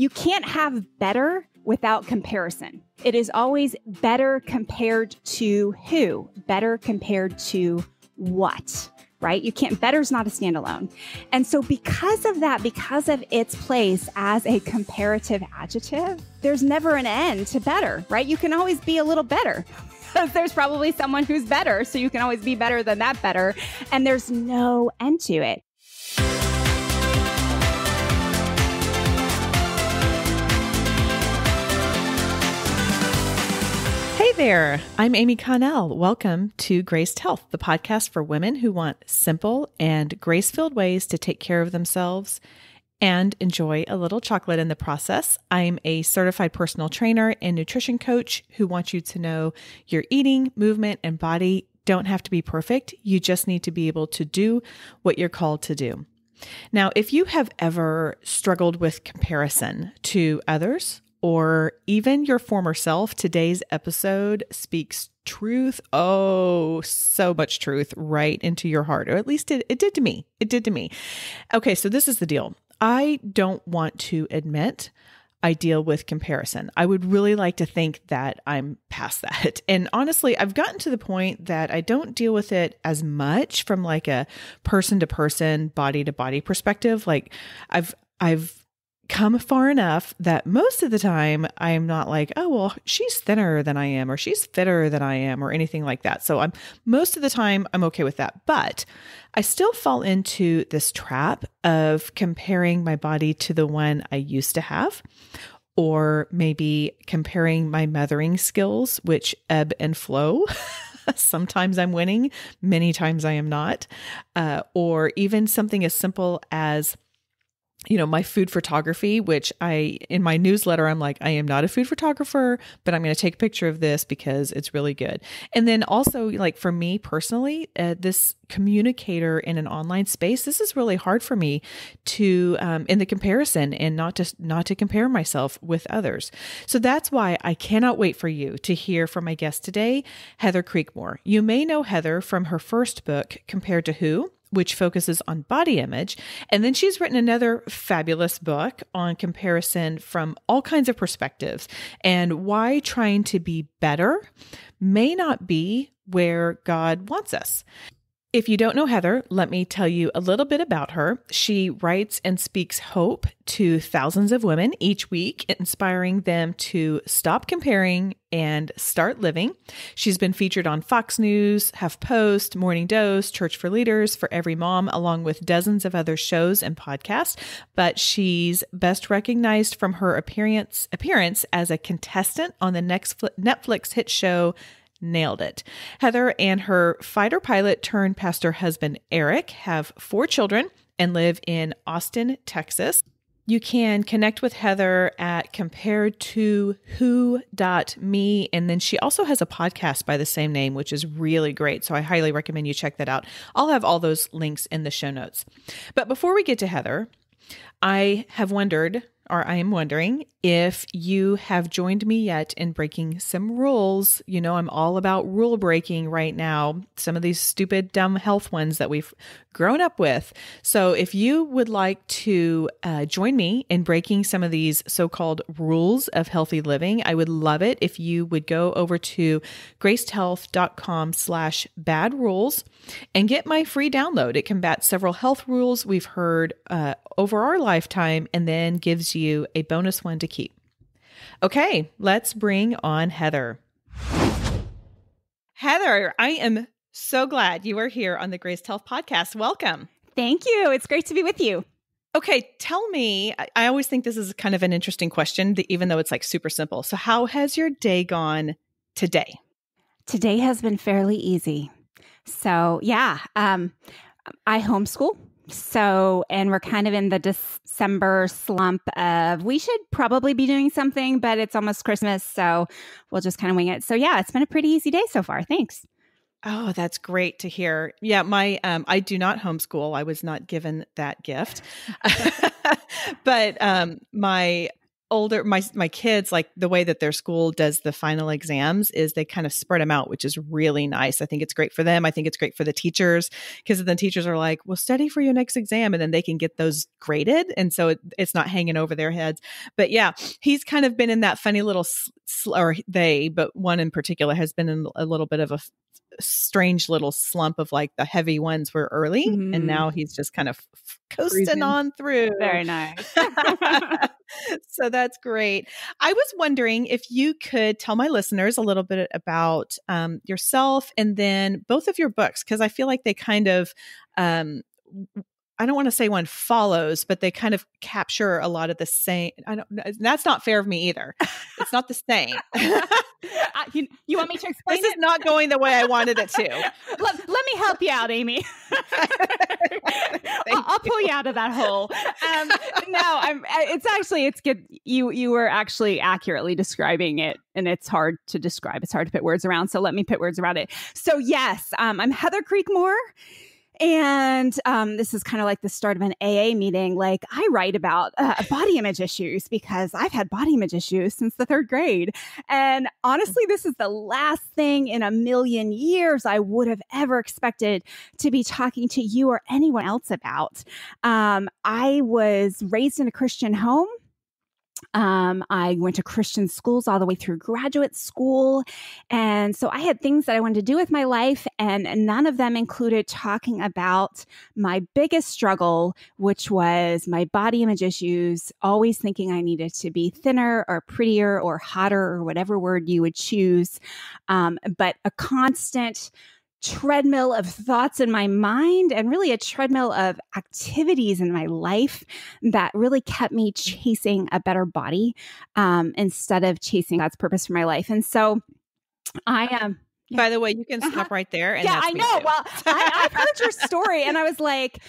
You can't have better without comparison. It is always better compared to who? Better compared to what? Right? You can't, better's not a standalone. And so, because of that, because of its place as a comparative adjective, there's never an end to better, right? You can always be a little better. there's probably someone who's better. So you can always be better than that better. And there's no end to it. There, I'm Amy Connell. Welcome to Graced Health, the podcast for women who want simple and grace filled ways to take care of themselves and enjoy a little chocolate in the process. I'm a certified personal trainer and nutrition coach who wants you to know your eating, movement, and body don't have to be perfect. You just need to be able to do what you're called to do. Now, if you have ever struggled with comparison to others or even your former self, today's episode speaks truth. Oh, so much truth right into your heart, or at least it, it did to me. It did to me. Okay, so this is the deal. I don't want to admit I deal with comparison. I would really like to think that I'm past that. And honestly, I've gotten to the point that I don't deal with it as much from like a person to person, body to body perspective. Like I've I've come far enough that most of the time I'm not like, oh, well, she's thinner than I am, or she's fitter than I am, or anything like that. So I'm most of the time I'm okay with that. But I still fall into this trap of comparing my body to the one I used to have. Or maybe comparing my mothering skills, which ebb and flow. Sometimes I'm winning, many times I am not. Uh, or even something as simple as you know, my food photography, which I, in my newsletter, I'm like, I am not a food photographer, but I'm going to take a picture of this because it's really good. And then also, like, for me personally, uh, this communicator in an online space, this is really hard for me to, um, in the comparison and not to, not to compare myself with others. So that's why I cannot wait for you to hear from my guest today, Heather Creekmore. You may know Heather from her first book, Compared to Who? Which focuses on body image. And then she's written another fabulous book on comparison from all kinds of perspectives and why trying to be better may not be where God wants us. If you don't know Heather, let me tell you a little bit about her. She writes and speaks hope to thousands of women each week, inspiring them to stop comparing and start living. She's been featured on Fox News, HuffPost, Morning Dose, Church for Leaders, For Every Mom, along with dozens of other shows and podcasts. But she's best recognized from her appearance appearance as a contestant on the next Netflix hit show nailed it. Heather and her fighter pilot turned pastor husband Eric have four children and live in Austin, Texas. You can connect with Heather at compared to who.me. And then she also has a podcast by the same name, which is really great. So I highly recommend you check that out. I'll have all those links in the show notes. But before we get to Heather, I have wondered or I am wondering if you have joined me yet in breaking some rules. You know, I'm all about rule breaking right now, some of these stupid, dumb health ones that we've grown up with. So, if you would like to uh, join me in breaking some of these so called rules of healthy living, I would love it if you would go over to gracedhealth.com slash bad rules and get my free download. It combats several health rules we've heard uh, over our lifetime and then gives you a bonus one to. Okay, let's bring on Heather. Heather, I am so glad you are here on the Graced Health podcast. Welcome. Thank you. It's great to be with you. Okay, tell me. I always think this is kind of an interesting question, even though it's like super simple. So, how has your day gone today? Today has been fairly easy. So, yeah, um, I homeschool. So, and we're kind of in the December slump of we should probably be doing something, but it's almost Christmas. So we'll just kind of wing it. So, yeah, it's been a pretty easy day so far. Thanks. Oh, that's great to hear. Yeah, my um I do not homeschool. I was not given that gift. but um my older my my kids like the way that their school does the final exams is they kind of spread them out which is really nice. I think it's great for them. I think it's great for the teachers because then teachers are like well study for your next exam and then they can get those graded and so it, it's not hanging over their heads. But yeah he's kind of been in that funny little sl- or they but one in particular has been in a little bit of a strange little slump of like the heavy ones were early mm-hmm. and now he's just kind of coasting on through. Very nice. So that's great. I was wondering if you could tell my listeners a little bit about um, yourself and then both of your books because i feel like they kind of um, I don't want to say one follows, but they kind of capture a lot of the same. I don't. That's not fair of me either. It's not the same. you, you, want me to explain? This it? is not going the way I wanted it to. let, let me help you out, Amy. I'll, I'll, pull you out of that hole. Um, no, I'm. It's actually it's good. You you were actually accurately describing it, and it's hard to describe. It's hard to put words around. So let me put words around it. So yes, um, I'm Heather Creekmore. And um, this is kind of like the start of an AA meeting. Like, I write about uh, body image issues because I've had body image issues since the third grade. And honestly, this is the last thing in a million years I would have ever expected to be talking to you or anyone else about. Um, I was raised in a Christian home. Um, I went to Christian schools all the way through graduate school. And so I had things that I wanted to do with my life, and none of them included talking about my biggest struggle, which was my body image issues, always thinking I needed to be thinner or prettier or hotter or whatever word you would choose. Um, but a constant treadmill of thoughts in my mind and really a treadmill of activities in my life that really kept me chasing a better body um, instead of chasing God's purpose for my life. And so I am. Um, yeah. By the way, you can uh-huh. stop right there. yeah, I know. Well, I, I've heard your story, and I was like,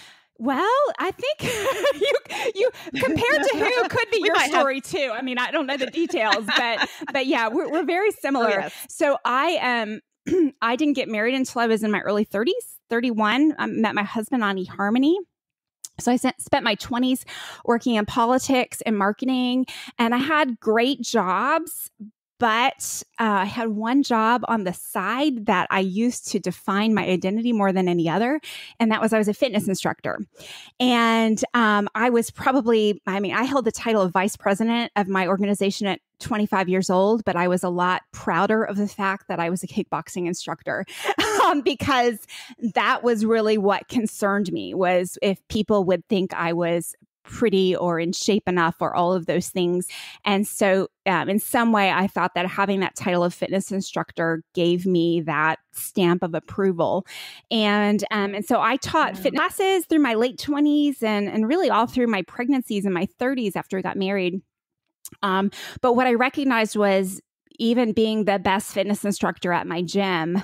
well, I think you you compared to who could be your story have- too. I mean, I don't know the details, but but yeah, we're, we're very oh, similar. Oh, yes. So I am I didn't get married until I was in my early 30s, 31. I met my husband on eHarmony. So I spent my 20s working in politics and marketing, and I had great jobs, but uh, I had one job on the side that I used to define my identity more than any other. And that was I was a fitness instructor. And um, I was probably, I mean, I held the title of vice president of my organization at 25 years old, but I was a lot prouder of the fact that I was a kickboxing instructor um, because that was really what concerned me was if people would think I was pretty or in shape enough or all of those things. And so, um, in some way, I thought that having that title of fitness instructor gave me that stamp of approval. And um, and so I taught yeah. fitness classes through my late 20s and, and really all through my pregnancies and my 30s after I got married. Um, but what I recognized was even being the best fitness instructor at my gym,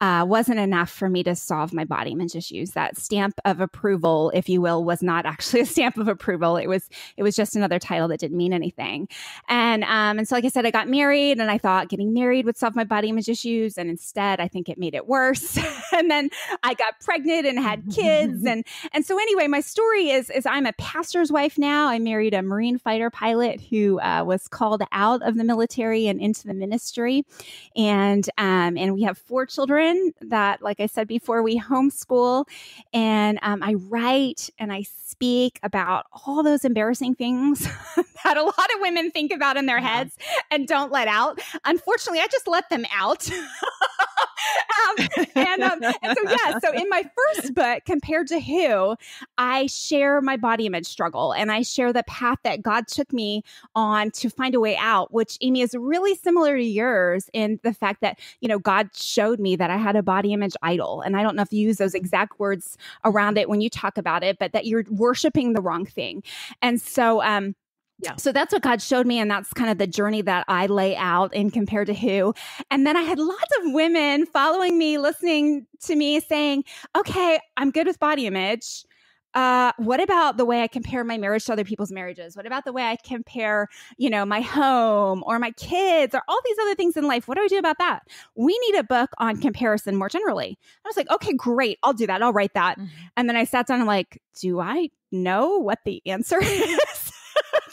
uh, wasn't enough for me to solve my body image issues. That stamp of approval, if you will, was not actually a stamp of approval. It was it was just another title that didn't mean anything. And um, and so, like I said, I got married, and I thought getting married would solve my body image issues, and instead, I think it made it worse. and then I got pregnant and had kids, and and so anyway, my story is is I'm a pastor's wife now. I married a Marine fighter pilot who uh, was called out of the military and into the ministry, and um, and we have four children children that, like I said before, we homeschool. And um, I write and I speak about all those embarrassing things that a lot of women think about in their yeah. heads and don't let out. Unfortunately, I just let them out. um, and, um, and so, yeah, so in my first book, Compared to Who, I share my body image struggle and I share the path that God took me on to find a way out, which Amy is really similar to yours in the fact that, you know, God showed me that I had a body image idol. And I don't know if you use those exact words around it when you talk about it, but that you're worshiping the wrong thing. And so, um, yeah. So that's what God showed me. And that's kind of the journey that I lay out in compared to who. And then I had lots of women following me, listening to me saying, okay, I'm good with body image uh, what about the way I compare my marriage to other people's marriages? What about the way I compare, you know, my home or my kids or all these other things in life? What do I do about that? We need a book on comparison more generally. I was like, okay, great. I'll do that. I'll write that. Mm-hmm. And then I sat down and like, do I know what the answer is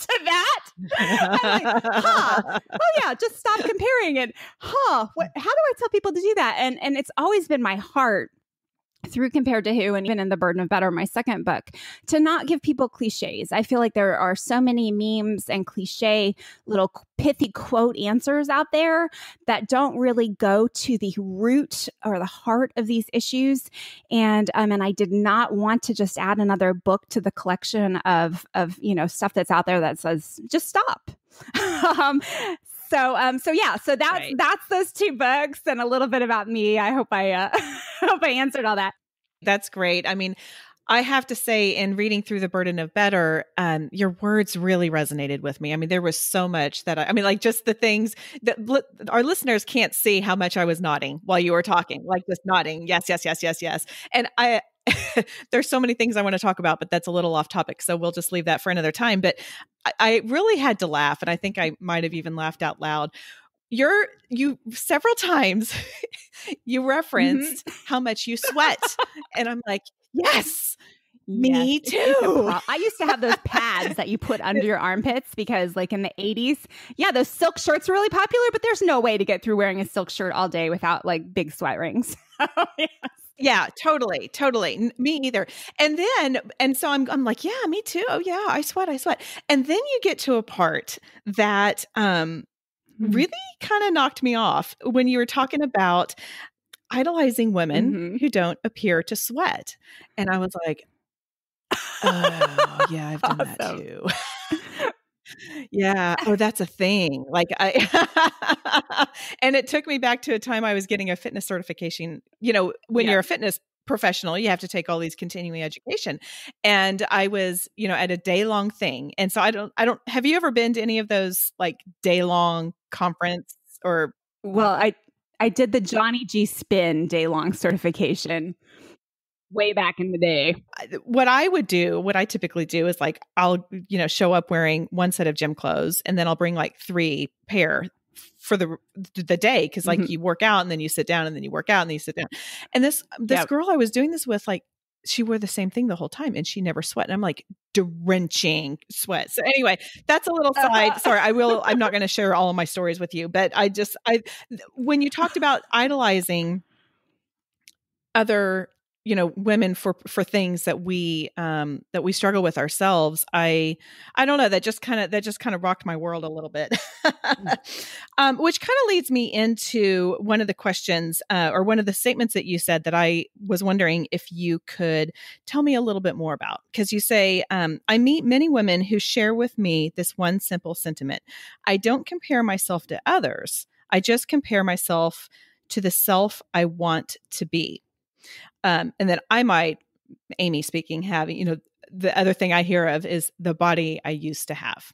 to that? like, huh, oh yeah, just stop comparing it. Huh? What, how do I tell people to do that? And and it's always been my heart through compared to who and even in the burden of better my second book to not give people cliches. I feel like there are so many memes and cliche little pithy quote answers out there that don't really go to the root or the heart of these issues. And um and i did not want to just add another book to the collection of of you know stuff that's out there that says just stop. Um, so um so yeah so that's right. that's those two books and a little bit about me i hope i uh hope i answered all that that's great i mean I have to say, in reading through The Burden of Better, um, your words really resonated with me. I mean, there was so much that I, I mean, like just the things that li- our listeners can't see how much I was nodding while you were talking, like just nodding. Yes, yes, yes, yes, yes. And I, there's so many things I want to talk about, but that's a little off topic. So we'll just leave that for another time. But I, I really had to laugh. And I think I might have even laughed out loud. You're, you several times you referenced mm-hmm. how much you sweat. and I'm like, yes, me yes, too. I used to have those pads that you put under your armpits because, like in the 80s, yeah, those silk shirts were really popular, but there's no way to get through wearing a silk shirt all day without like big sweat rings. yes. Yeah, totally, totally. Me either. And then, and so I'm, I'm like, yeah, me too. Oh yeah, I sweat, I sweat. And then you get to a part that um mm-hmm. really kind of knocked me off when you were talking about idolizing women mm-hmm. who don't appear to sweat. And I was like, oh, yeah, I've done awesome. that too. Yeah. Oh, that's a thing. Like I, and it took me back to a time I was getting a fitness certification. You know, when yeah. you're a fitness professional, you have to take all these continuing education. And I was, you know, at a day long thing. And so I don't, I don't, have you ever been to any of those like day long conference or? Well, I, I did the Johnny G spin day long certification way back in the day. What I would do, what I typically do is like I'll, you know, show up wearing one set of gym clothes and then I'll bring like three pair for the the day cuz like mm-hmm. you work out and then you sit down and then you work out and then you sit down. And this this yep. girl I was doing this with like she wore the same thing the whole time and she never sweat. And I'm like drenching sweat. So anyway, that's a little side. Sorry, I will, I'm not going to share all of my stories with you, but I just, I, when you talked about idolizing other you know women for for things that we um that we struggle with ourselves i i don't know that just kind of that just kind of rocked my world a little bit. Mm. um which kind of leads me into one of the questions uh, or one of the statements that you said that i was wondering if you could tell me a little bit more about. Because you say um, i meet many women who share with me this one simple sentiment. I don't compare myself to others. I just compare myself to the self i want to be um, and then I might, Amy speaking, have, you know, the other thing I hear of is the body I used to have.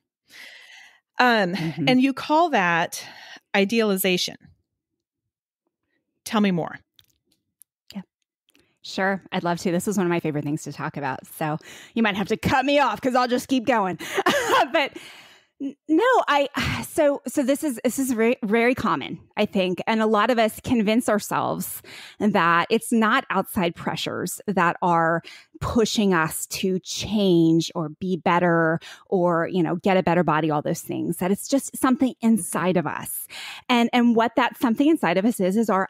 Um, mm-hmm. And you call that idealization. Tell me more. Yeah. Sure, I'd love to. This is one of my favorite things to talk about. So you might have to cut me off because I'll just keep going. but no, I so so this is this is very very common, I think, and a lot of us convince ourselves that it's not outside pressures that are pushing us to change or be better or you know get a better body all those things that it's just something mm-hmm. inside of us. And and what that something inside of us is is our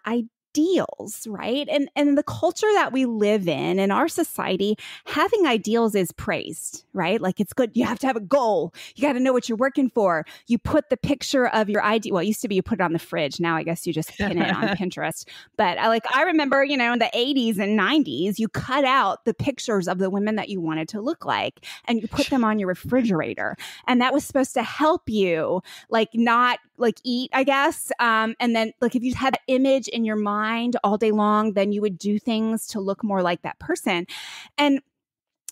ideals, right? And and the culture that we live in in our society, having ideals is praised, right? Like it's good. You have to have a goal. You got to know what you're working for. You put the picture of your ideal. Well, it used to be you put it on the fridge. Now I guess you just pin it on Pinterest. But I uh, like I remember, you know, in the 80s and 90s, you cut out the pictures of the women that you wanted to look like and you put them on your refrigerator. And that was supposed to help you like not like eat, I guess. Um, and then like if you had that image in your mind all day long, then you would do things to look more like that person. And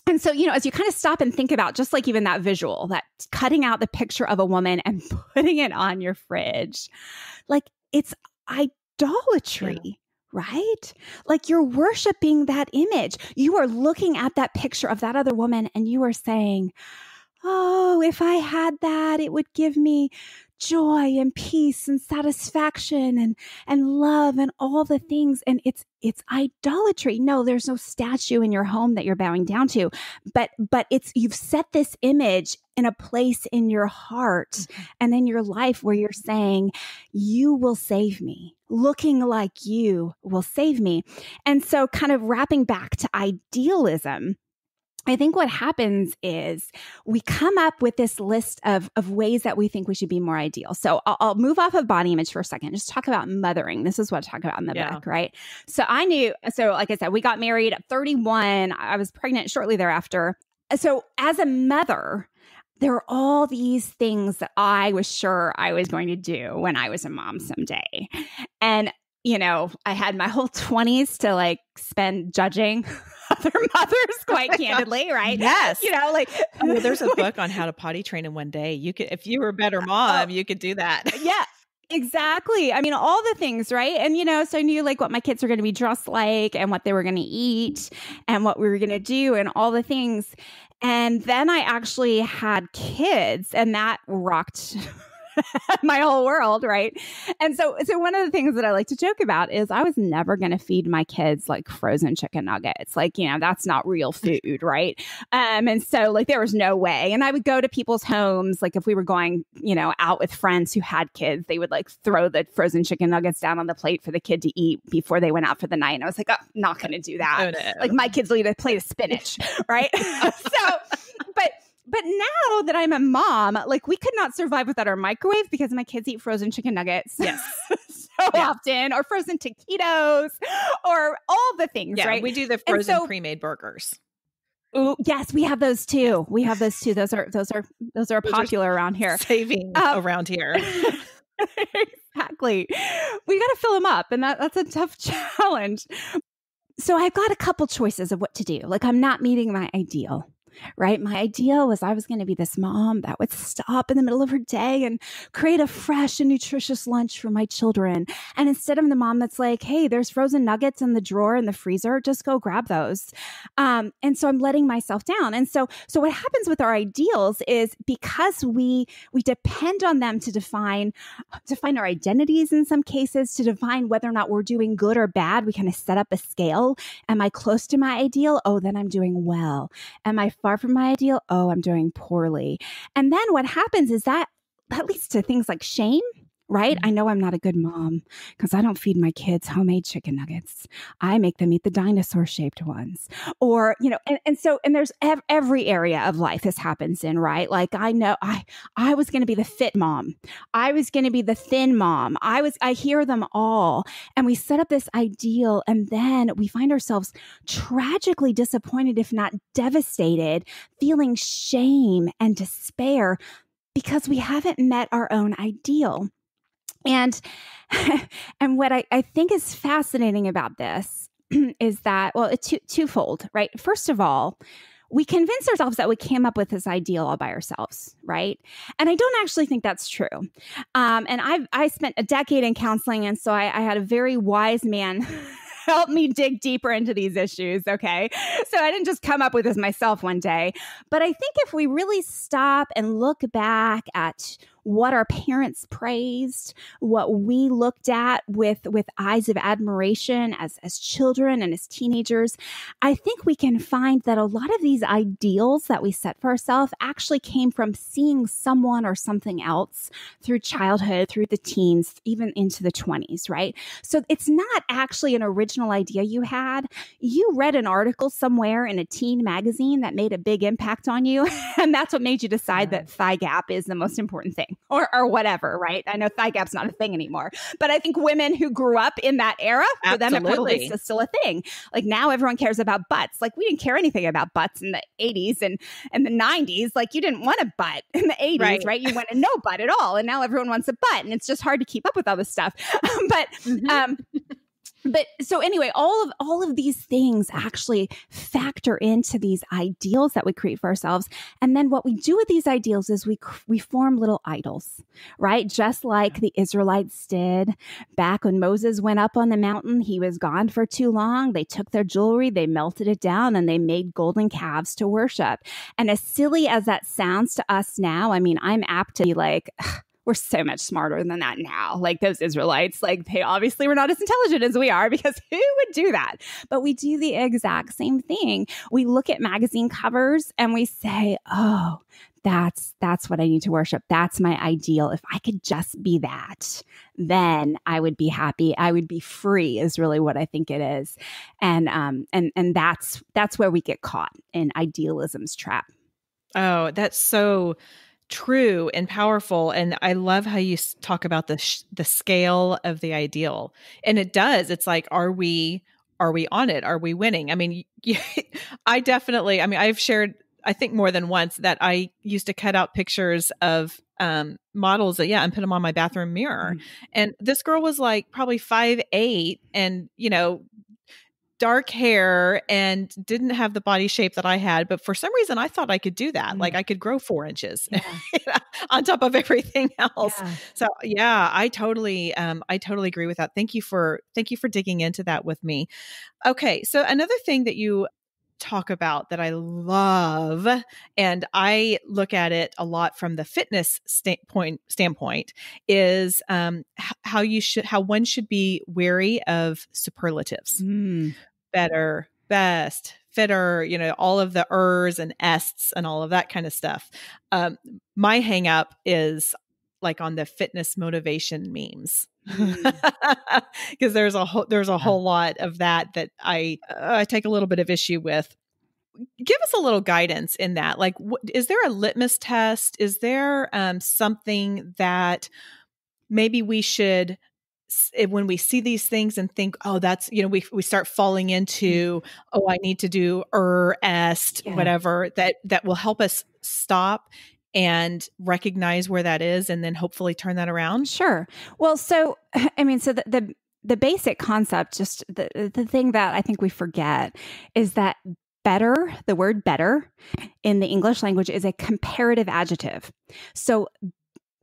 and so, you know, as you kind of stop and think about just like even that visual, that cutting out the picture of a woman and putting it on your fridge, like it's idolatry. Yeah right? Like you're worshiping that image. You are looking at that picture of that other woman and you are saying, Oh, if I had that, it would give me joy and peace and satisfaction and and love and all the things. And it's it's idolatry. No there's no statue in your home that you're bowing down to but but it's you've set this image in a place in your heart mm-hmm. and in your life where you're saying you will save me. Looking like you will save me. And so kind of wrapping back to idealism I think what happens is we come up with this list of, of ways that we think we should be more ideal. So I'll, I'll move off of body image for a second, just talk about mothering. This is what I talk about in the yeah. book, right? So I knew, so like I said, we got married at 31. I was pregnant shortly thereafter. So as a mother, there were all these things that I was sure I was going to do when I was a mom someday. And, you know, I had my whole 20s to like spend judging other mothers oh quite candidly, right? Yes. You know, like oh, well, there's a book on how to potty train in one day. You could if you were a better oh. mom, oh, you could do that. Uh, yeah. Exactly. I mean, all the things, right? And, you know, so I knew like what my kids were going to be dressed like and what they were going to eat and what we were going to do and all the things. And then I actually had kids and that rocked my whole world, right? And so, so one of the things that I like to joke about is I was never going to feed my kids like frozen chicken nuggets. Like, you know, that's not real food, right? Um, and so like there was no way. And I would go to people's homes, like if we were going, you know, out with friends who had kids, they would like throw the frozen chicken nuggets down on the plate for the kid to eat before they went out for the night. And I was like, oh, not going to do that. Oh, no. Like my kids will eat a plate of spinach, right? so, but but now that I'm a mom, like we could not survive without our microwave because my kids eat frozen chicken nuggets. Yes. so yeah. often, or frozen taquitos, or all the things, yeah, right? We do the frozen so, pre-made burgers. Ooh, yes, we have those too. We have those too. Those are those are those are popular around here. Saving um, around here. exactly. We got to fill them up, and that that's a tough challenge. So I've got a couple choices of what to do. Like I'm not meeting my ideal right? My ideal was I was going to be this mom that would stop in the middle of her day and create a fresh and nutritious lunch for my children. And instead of the mom that's like, hey, there's frozen nuggets in the drawer in the freezer, just go grab those. Um, and so I'm letting myself down. And so, so what happens with our ideals is because we we depend on them to define define our identities in some cases, to define whether or not we're doing good or bad. We kind of set up a scale. Am I close to my ideal? Oh, then I'm doing well. Am I far from my ideal, oh, I'm doing poorly. And then what happens is that that leads to things like shame right? I mm-hmm. know I'm not a good mom because I don't feed my kids homemade chicken nuggets. I make them eat the dinosaur shaped ones. Or, you know, and, and so, and there's ev- every area of life this happens in, right? Like I know I, I was going to be the fit mom. I was going to be the thin mom. I was, I hear them all. And we set up this ideal and then we find ourselves tragically disappointed, if not devastated, feeling shame and despair because we haven't met our own ideal. And and what I, I think is fascinating about this is that well, it's two, twofold, right? First of all, we convince ourselves that we came up with this ideal all by ourselves, right? And I don't actually think that's true. Um, and I I spent a decade in counseling, and so I, I had a very wise man help me dig deeper into these issues. Okay. So I didn't just come up with this myself one day. But I think if we really stop and look back at what our parents praised, what we looked at with with eyes of admiration as as children and as teenagers, I think we can find that a lot of these ideals that we set for ourselves actually came from seeing someone or something else through childhood, through the teens, even into the 20s, right? So it's not actually an original idea you had. You read an article somewhere in a teen magazine that made a big impact on you, and that's what made you decide that thigh gap is the most important thing or, or whatever, right? I know thigh gap's not a thing anymore, but I think women who grew up in that era, for Absolutely. them, it probably is still a thing. Like now everyone cares about butts. Like we didn't care anything about butts in the 80s and, and the 90s. Like you didn't want a butt in the 80s, right? right? You wanted no butt at all. And now everyone wants a butt. And it's just hard to keep up with all this stuff. but, mm-hmm. um, but so anyway all of all of these things actually factor into these ideals that we create for ourselves. And then what we do with these ideals is we we form little idols right? Just like the israelites did back when moses went up on the mountain he was gone for too long. They took their jewelry they melted it down and they made golden calves to worship. And as silly as that sounds to us now i mean i'm apt to be like we're so much smarter than that now. Like those Israelites, like they obviously were not as intelligent as we are because who would do that? But we do the exact same thing. We look at magazine covers and we say, oh, that's that's what I need to worship. That's my ideal. If I could just be that, then I would be happy. I would be free is really what I think it is. And um and and that's that's where we get caught in idealism's trap. Oh, that's so true and powerful and i love how you talk about the sh- the scale of the ideal and it does it's like are we are we on it are we winning i mean i definitely i mean i've shared i think more than once that i used to cut out pictures of um models that yeah and put them on my bathroom mirror mm-hmm. and this girl was like probably five eight and you know dark hair and didn't have the body shape that I had, but for some reason I thought I could do that. Mm. Like I could grow four inches yeah. on top of everything else. Yeah. So yeah, I totally, um, I totally agree with that. Thank you for, thank you for digging into that with me. Okay. So another thing that you talk about that I love, and I look at it a lot from the fitness standpoint, standpoint is um, how you should, how one should be wary of superlatives. Mm. Better, best, fitter, you know, all of the ers and ests and all of that kind of stuff. Um, my hang up is like on the fitness motivation memes because mm. there's a whole there's a whole lot of that that I uh, I take a little bit of issue with. Give us a little guidance in that. Like, wh- is there a litmus test? Is there um, something that maybe we should eh, when we see these things and think, oh, that's you know, we we start falling mm. into, oh, I need to do er est yeah. whatever that that will help us stop and recognize where that is and then hopefully turn that around? Sure. Well, so I mean, so the, the the basic concept, just the the thing that I think we forget is that better, the word better in the English language is a comparative adjective. So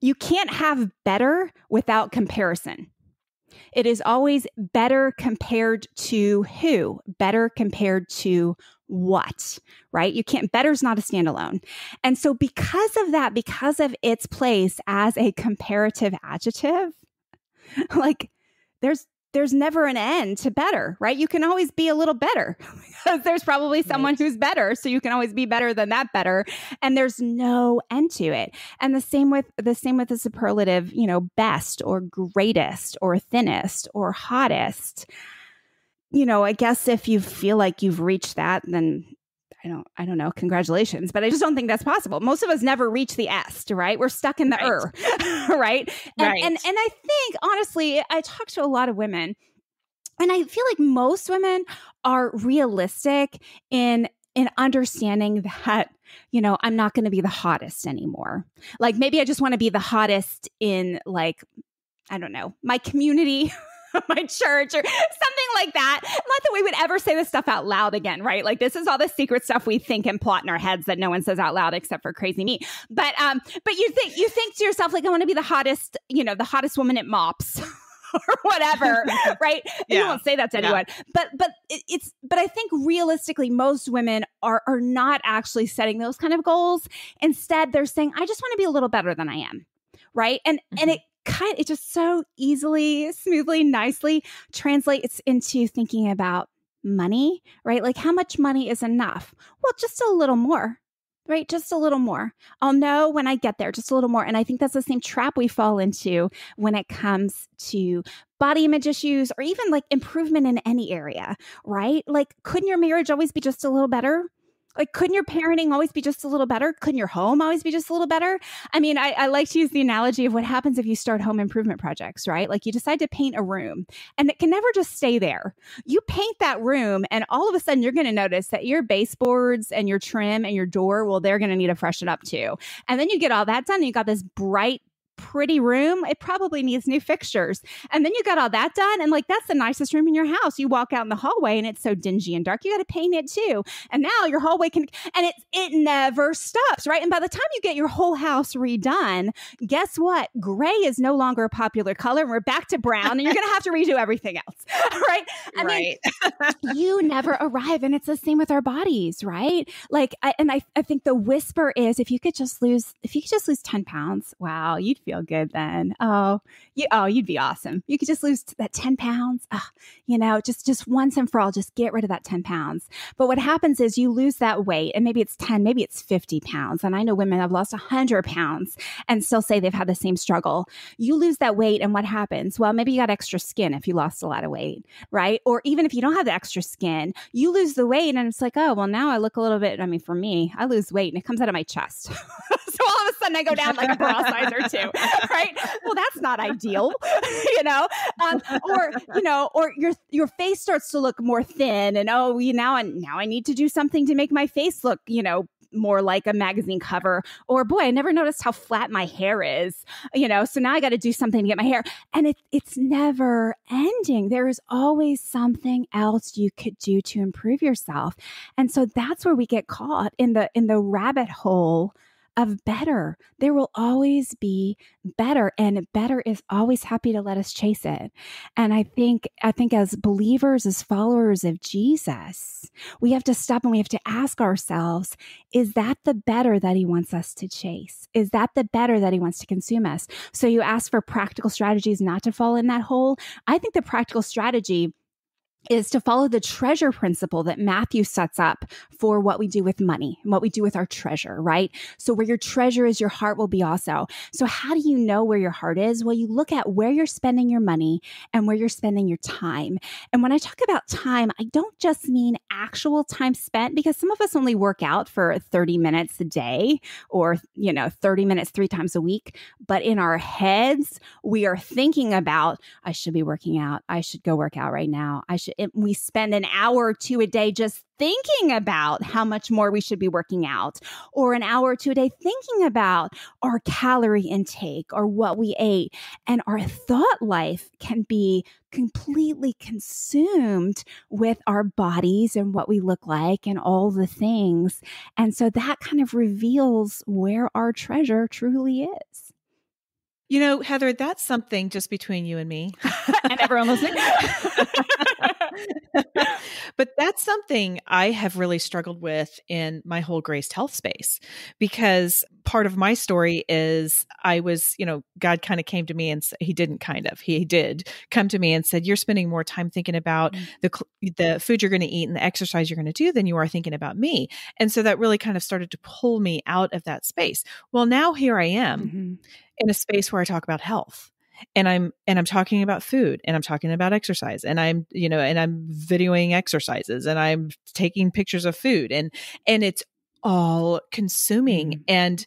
you can't have better without comparison. It is always better compared to who? Better compared to what, right? You can't, better's not a standalone. And so, because of that, because of its place as a comparative adjective, like there's, there's never an end to better, right? You can always be a little better because there's probably someone right. who's better. So you can always be better than that better. And there's no end to it. And the same with the same with the superlative, you know, best or greatest or thinnest or hottest you know, I guess if you feel like you've reached that, then I don't, I don't know. Congratulations, but I just don't think that's possible. Most of us never reach the est, right? We're stuck in the right. er, right? And, right. And and I think honestly, I talk to a lot of women, and I feel like most women are realistic in in understanding that you know i'm not going to be the hottest anymore like maybe i just want to be the hottest in like i don't know my community my church or something like that. Not that we would ever say this stuff out loud again, right? Like this is all the secret stuff we think and plot in our heads that no one says out loud except for crazy me. But um, but you think you think to yourself like I want to be the hottest, you know, the hottest woman at MOPS. or whatever, right? Yeah. You won't say that to anyone. Yeah. But but it's but I think realistically most women are are not actually setting those kind of goals. Instead, they're saying I just want to be a little better than I am. Right? And mm-hmm. and it kind it just so easily, smoothly, nicely translates into thinking about money, right? Like how much money is enough? Well, just a little more. Right, just a little more. I'll know when I get there, just a little more. And I think that's the same trap we fall into when it comes to body image issues or even like improvement in any area, right? Like, couldn't your marriage always be just a little better? Like couldn't your parenting always be just a little better? Couldn't your home always be just a little better? I mean I, I, like to use the analogy of what happens if you start home improvement projects right? Like you decide to paint a room and it can never just stay there. You paint that room and all of a sudden you're going to notice that your baseboards and your trim and your door well they're going to need to freshen up too. And then you get all that done and you got this bright pretty room, it probably needs new fixtures. And then you got all that done. And like, that's the nicest room in your house. You walk out in the hallway and it's so dingy and dark. You got to paint it too. And now your hallway can, and it, it never stops, right? And by the time you get your whole house redone, guess what? Gray is no longer a popular color. And we're back to brown and you're going to have to redo everything else, right? I right. mean, you never arrive. And it's the same with our bodies, right? Like, I, and I, I think the whisper is if you could just lose, if you could just lose 10 pounds, wow, you'd feel good then. Oh, you, oh, you'd be awesome. You could just lose that 10 pounds. Oh, you know, just, just once and for all, just get rid of that 10 pounds. But what happens is you lose that weight and maybe it's 10, maybe it's 50 pounds. And I know women have lost 100 pounds and still say they've had the same struggle. You lose that weight and what happens? Well, maybe you got extra skin if you lost a lot of weight, right? Or even if you don't have the extra skin, you lose the weight and it's like, oh, well, now I look a little bit, I mean, for me, I lose weight and it comes out of my chest. all of a sudden I go down like a bra size or two, right? Well, that's not ideal, you know? Um, or, you know, or your, your face starts to look more thin and, oh, you now, and now I need to do something to make my face look, you know, more like a magazine cover. Or boy i never noticed how flat my hair is you know? So now i got to do something to get my hair. And it, it's never ending. There is always something else you could do to improve yourself. And so that's where we get caught in the in the rabbit hole of better. There will always be better and better is always happy to let us chase it. And I think I think as believers as followers of Jesus, we have to stop and we have to ask ourselves, is that the better that he wants us to chase? Is that the better that he wants to consume us? So you ask for practical strategies not to fall in that hole. I think the practical strategy is to follow the treasure principle that Matthew sets up for what we do with money and what we do with our treasure, right? So where your treasure is, your heart will be also. So how do you know where your heart is? Well, you look at where you're spending your money and where you're spending your time. And when I talk about time, I don't just mean actual time spent because some of us only work out for 30 minutes a day or, you know, 30 minutes three times a week. But in our heads, we are thinking about, I should be working out. I should go work out right now. I should it, we spend an hour or two a day just thinking about how much more we should be working out, or an hour or two a day thinking about our calorie intake or what we ate. And our thought life can be completely consumed with our bodies and what we look like and all the things. And so that kind of reveals where our treasure truly is. You know, Heather, that's something just between you and me and everyone listening. but that's something I have really struggled with in my whole graced health space because part of my story is I was, you know, God kind of came to me and he didn't kind of, he did come to me and said, You're spending more time thinking about mm-hmm. the, the food you're going to eat and the exercise you're going to do than you are thinking about me. And so that really kind of started to pull me out of that space. Well, now here I am mm-hmm. in a space where I talk about health and i'm and i'm talking about food and i'm talking about exercise and i'm you know and i'm videoing exercises and i'm taking pictures of food and and it's all consuming mm-hmm. and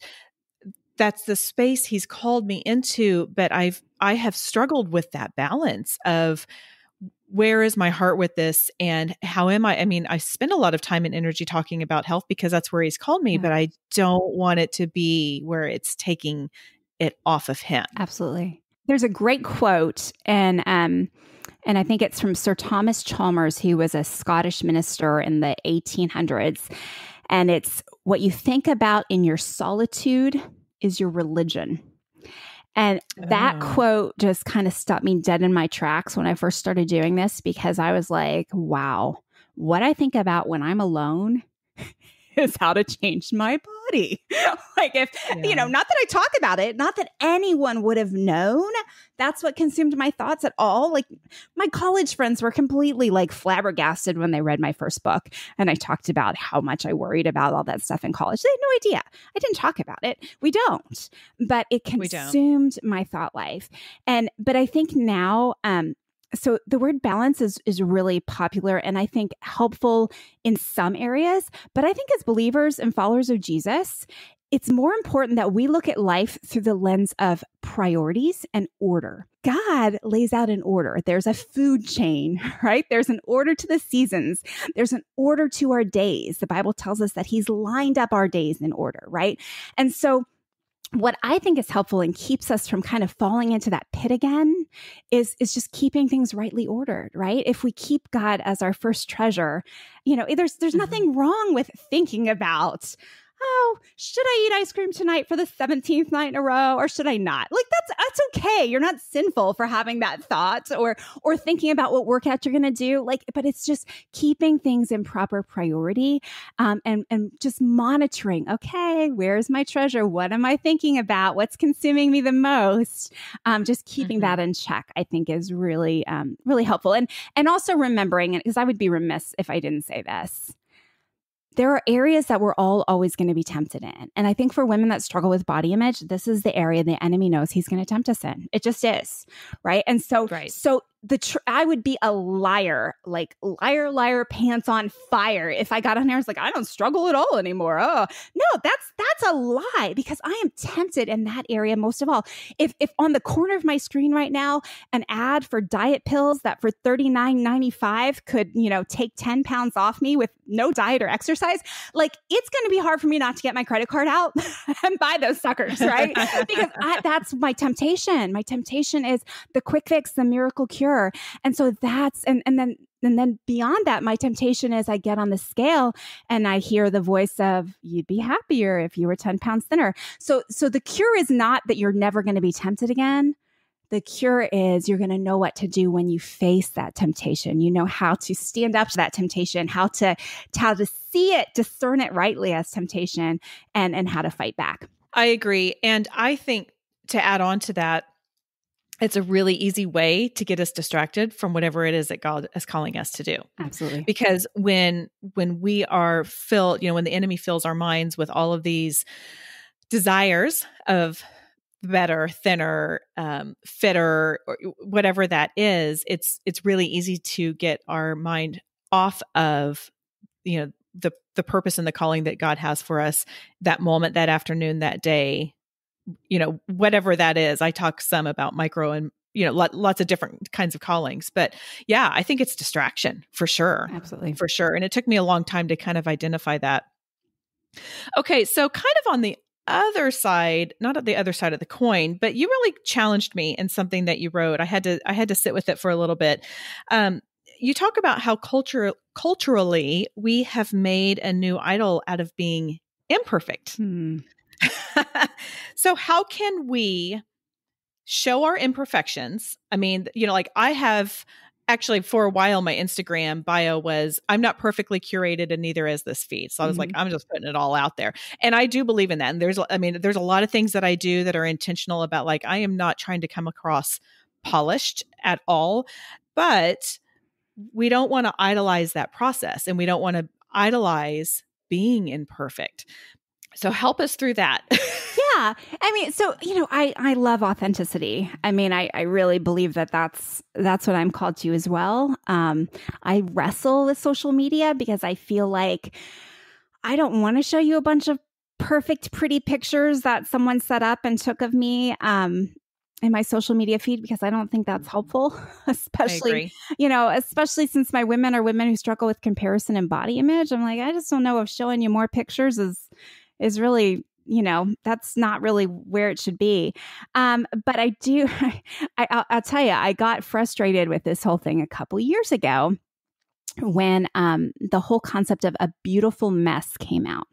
that's the space he's called me into but i've i have struggled with that balance of where is my heart with this and how am i i mean i spend a lot of time and energy talking about health because that's where he's called me yeah. but i don't want it to be where it's taking it off of him absolutely there's a great quote, and um, and I think it's from Sir Thomas Chalmers, who was a Scottish minister in the 1800s, and it's what you think about in your solitude is your religion. And that oh. quote just kind of stopped me dead in my tracks when I first started doing this because I was like, wow, what I think about when I'm alone is how to change my body. like if yeah. you know, not that I talk about it, not that anyone would have known that's what consumed my thoughts at all. Like my college friends were completely like flabbergasted when they read my first book and I talked about how much I worried about all that stuff in college. They had no idea. I didn't talk about it. We don't. But it consumed my thought life. And but I think now um so the word balance is is really popular and I think helpful in some areas, but I think as believers and followers of Jesus, it's more important that we look at life through the lens of priorities and order. God lays out an order. There's a food chain, right? There's an order to the seasons. There's an order to our days. The Bible tells us that He's lined up our days in order, right? And so what I think is helpful and keeps us from kind of falling into that pit again is is just keeping things rightly ordered, right? If we keep God as our first treasure, you know, there's there's mm-hmm. nothing wrong with thinking about oh, should I eat ice cream tonight for the 17th night in a row or should I not? Like that's that's okay. You're not sinful for having that thought or or thinking about what workout you're going to do. Like, but it's just keeping things in proper priority um, and and just monitoring. Okay, where's my treasure? What am I thinking about? What's consuming me the most? Um, just keeping mm-hmm. that in check, I think, is really um, really helpful. And and also remembering, it because I would be remiss if I didn't say this there are areas that we're all always going to be tempted in. And I think for women that struggle with body image, this is the area the enemy knows he's going to tempt us in. It just is. Right. And so, right. so the tr- I would be a liar, like liar, liar, pants on fire. If I got on there, I was like, I don't struggle at all anymore. Oh no, that's that's a lie because I am tempted in that area most of all. If if on the corner of my screen right now, an ad for diet pills that for thirty nine ninety five could you know take ten pounds off me with no diet or exercise, like it's going to be hard for me not to get my credit card out and buy those suckers, right? because I, that's my temptation. My temptation is the quick fix, the miracle cure and so that's and and then and then beyond that, my temptation is I get on the scale and I hear the voice of you'd be happier if you were 10 pounds thinner. So so the cure is not that you're never going to be tempted again. The cure is you're going to know what to do when you face that temptation. You know how to stand up to that temptation, how to how to see it, discern it rightly as temptation and and how to fight back. I agree. And I think to add on to that, it's a really easy way to get us distracted from whatever it is that God is calling us to do. Absolutely. Because when when we are filled, you know, when the enemy fills our minds with all of these desires of better, thinner, um, fitter, or whatever that is, it's it's really easy to get our mind off of you know the the purpose and the calling that God has for us that moment, that afternoon, that day, you know whatever that is i talk some about micro and you know lots of different kinds of callings but yeah i think it's distraction for sure absolutely. for sure and it took me a long time to kind of identify that. Okay so kind of on the other side not at the other side of the coin but you really challenged me in something that you wrote i had to i had to sit with it for a little bit. Um, you talk about how culture culturally we have made a new idol out of being imperfect. Hmm. so, how can we show our imperfections? I mean, you know, like I have actually for a while my Instagram bio was I'm not perfectly curated and neither is this feed. So I was mm-hmm. like I'm just putting it all out there. And I do believe in that. And there's I mean there's a lot of things that I do that are intentional about like I am not trying to come across polished at all, but we don't want to idolize that process and we don't want to idolize being imperfect so help us through that. yeah. I mean, so, you know, I, I love authenticity. I mean, I, I really believe that that's, that's what I'm called to as well. Um, I wrestle with social media because I feel like I don't want to show you a bunch of perfect, pretty pictures that someone set up and took of me. Um, in my social media feed because I don't think that's helpful, especially, you know, especially since my women are women who struggle with comparison and body image. I'm like, I just don't know if showing you more pictures is is really you know that's not really where it should be. Um, but i do I, i'll tell you i got frustrated with this whole thing a couple years ago when um, the whole concept of a beautiful mess came out.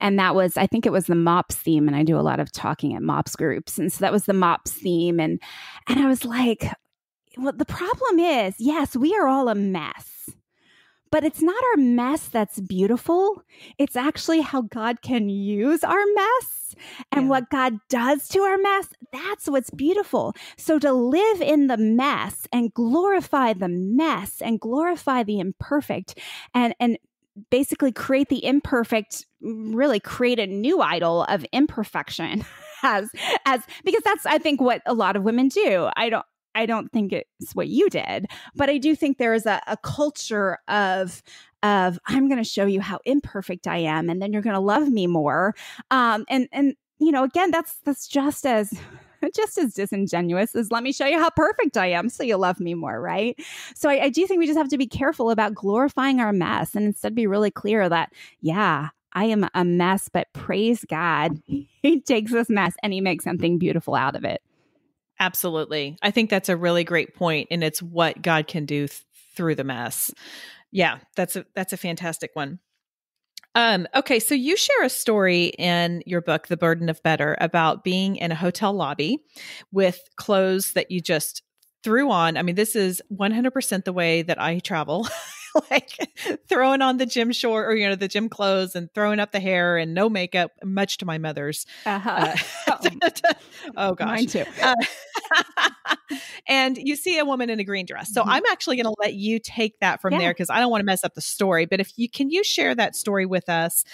And that was i think it was the MOPS theme and i do a lot of talking at MOPS groups and so that was the MOPS theme and and i was like well the problem is yes we are all a mess but it's not our mess that's beautiful. It's actually how God can use our mess and yeah. what God does to our mess. That's what's beautiful. So to live in the mess and glorify the mess and glorify the imperfect and, and basically create the imperfect, really create a new idol of imperfection. as as because that's I think what a lot of women do. I don't I don't think it's what you did, but I do think there is a, a culture of of I'm going to show you how imperfect I am, and then you're going to love me more. Um, and and you know, again, that's that's just as just as disingenuous as let me show you how perfect I am so you love me more, right? So I, I do think we just have to be careful about glorifying our mess and instead be really clear that, yeah, I am a mess, but praise God, He takes this mess and He makes something beautiful out of it. Absolutely. I think that's a really great point and it's what God can do th- through the mess. Yeah, that's a that's a fantastic one. Um, okay, so you share a story in your book, The Burden of Better, about being in a hotel lobby with clothes that you just threw on. I mean, this is 100% the way that I travel. like throwing on the gym short or you know the gym clothes and throwing up the hair and no makeup much to my mother's uh-huh. uh, oh gosh mine too uh, and you see a woman in a green dress so mm-hmm. i'm actually going to let you take that from yeah. there because i don't want to mess up the story but if you can you share that story with us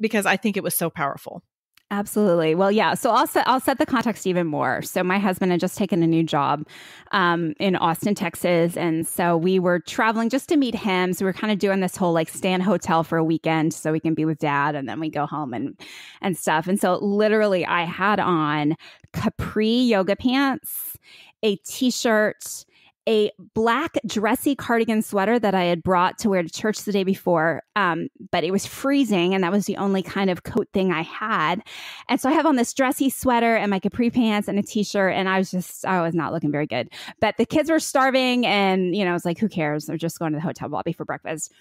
because i think it was so powerful Absolutely. Well, yeah. So I'll set I'll set the context even more. So my husband had just taken a new job um, in Austin, Texas, and so we were traveling just to meet him. So we are kind of doing this whole like stay in hotel for a weekend so we can be with dad, and then we go home and and stuff. And so literally, I had on capri yoga pants, a t-shirt, a black dressy cardigan sweater that I had brought to wear to church the day before. Um, but it was freezing, and that was the only kind of coat thing I had. And so I have on this dressy sweater and my capri pants and a t shirt, and I was just, I was not looking very good. But the kids were starving, and, you know, I was like, who cares? They're just going to the hotel lobby for breakfast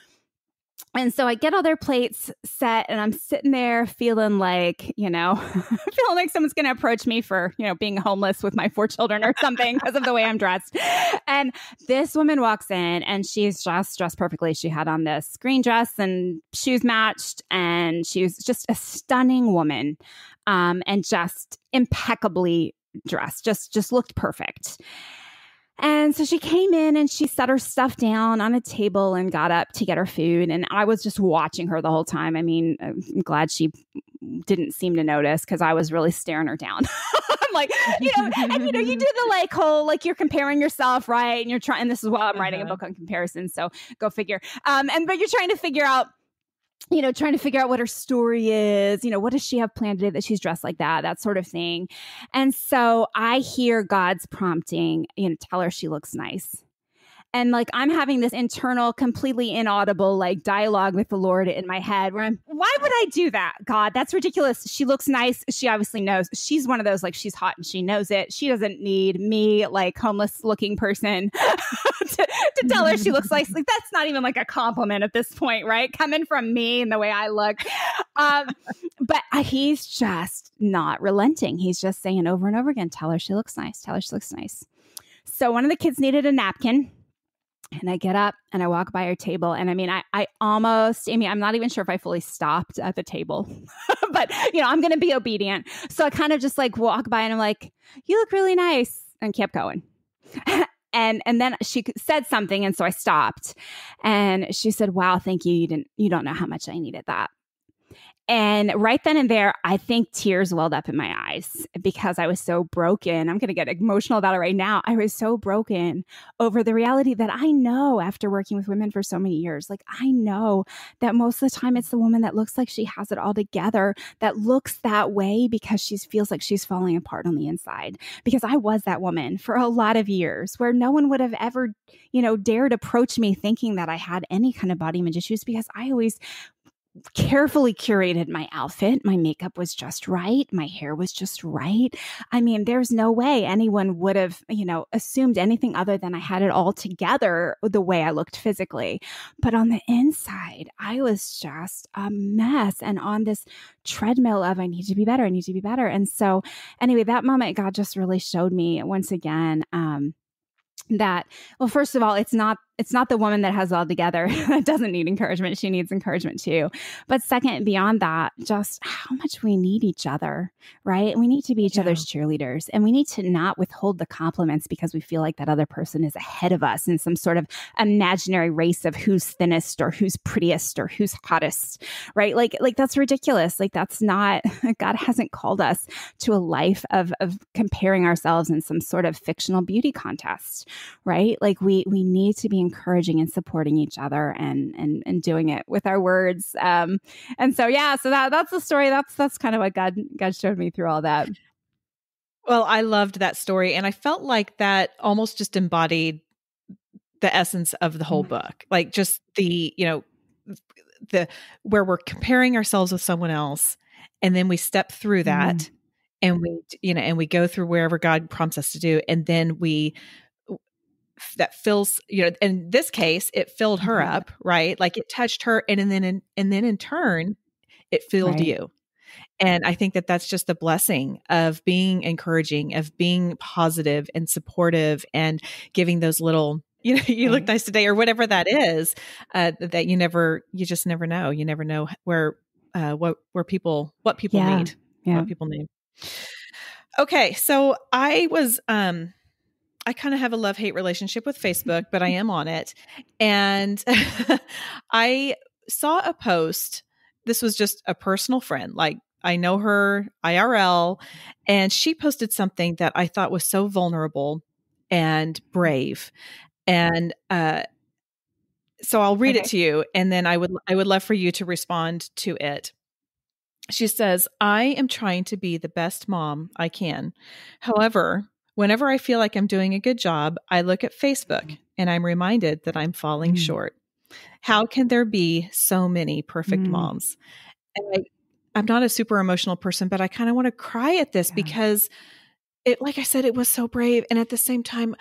and so I get all their plates set, and I'm sitting there feeling like, you know, feeling like someone's going to approach me for, you know, being homeless with my four children or something because of the way I'm dressed. And this woman walks in, and she's just dressed perfectly. She had on this green dress and shoes matched, and she was just a stunning woman, um, and just impeccably dressed. Just just looked perfect. And so she came in and she set her stuff down on a table and got up to get her food. And I was just watching her the whole time. I mean, I'm glad she didn't seem to notice because I was really staring her down. I'm like, you know, and you know, you do the like whole like you're comparing yourself, right? And you're trying. And this is why I'm writing uh-huh. a book on comparison. So go figure. Um, and but you're trying to figure out you know, trying to figure out what her story is, you know, what does she have planned today that she's dressed like that, that sort of thing. And so I hear God's prompting, you know, tell her she looks nice and like I'm having this internal, completely inaudible like dialogue with the Lord in my head where I'm, why would I do that? God, that's ridiculous. She looks nice. She obviously knows. She's one of those like she's hot and she knows it. She doesn't need me, like homeless looking person, to, to tell her she looks like like that's not even like a compliment at this point, right? Coming from me and the way I look. Um, but he's just not relenting. He's just saying over and over again, tell her she looks nice. Tell her she looks nice. So one of the kids needed a napkin and I get up and I walk by her table. And I mean, I, I almost, Amy, I'm not even sure if I fully stopped at the table, but you know, I'm going to be obedient. So I kind of just like walk by and I'm like, you look really nice and kept going. and and then she said something and so I stopped and she said, "Wow, thank you. You didn't you don't know how much I needed that." And right then and there, I think tears welled up in my eyes because I was so broken. I'm going to get emotional about it right now. I was so broken over the reality that I know after working with women for so many years. Like, I know that most of the time it's the woman that looks like she has it all together, that looks that way because she feels like she's falling apart on the inside. Because I was that woman for a lot of years where no one would have ever, you know, dared approach me thinking that I had any kind of body image issues because I always carefully curated my outfit. My makeup was just right. My hair was just right. I mean, there's no way anyone would have, you know, assumed anything other than I had it all together the way I looked physically. But on the inside, I was just a mess and on this treadmill of I need to be better, I need to be better. And so, anyway, that moment, God just really showed me once again um, that, well, first of all, it's not it's not the woman that has all together that doesn't need encouragement. She needs encouragement too. But second, beyond that, just how much we need each other, right? We need to be each yeah. other's cheerleaders and we need to not withhold the compliments because we feel like that other person is ahead of us in some sort of imaginary race of who's thinnest or who's prettiest or who's hottest, right? Like, like that's ridiculous. Like that's not, God hasn't called us to a life of, of comparing ourselves in some sort of fictional beauty contest, right? Like we, we need to be encouraging and supporting each other and and and doing it with our words. Um, and so yeah, so that that's the story. That's that's kind of what God God showed me through all that. Well, I loved that story, and I felt like that almost just embodied the essence of the whole mm. book. Like just the you know the where we're comparing ourselves with someone else, and then we step through that. Mm. And we, you know, and we go through wherever God prompts us to do, and then we that fills you know in this case it filled her mm-hmm. up right like it touched her and, and then in, and then in turn it filled right. you and i think that that's just the blessing of being encouraging of being positive and supportive and giving those little you know you look nice today or whatever that is uh, that you never you just never know you never know where uh, what where people what people yeah. need yeah. what people need okay so i was um I kind of have a love hate relationship with Facebook, but I am on it. And I saw a post. This was just a personal friend. Like I know her IRL, and she posted something that I thought was so vulnerable and brave. And uh, so I'll read okay. it to you, and then I would I would love for you to respond to it. She says, "I am trying to be the best mom I can. However, Whenever I feel like I'm doing a good job, I look at Facebook and I'm reminded that I'm falling mm. short. How can there be so many perfect mm. moms? And I, am not a super emotional person, but I kind of want to cry at this yeah. because it, like I said, it was so brave. And at the same time,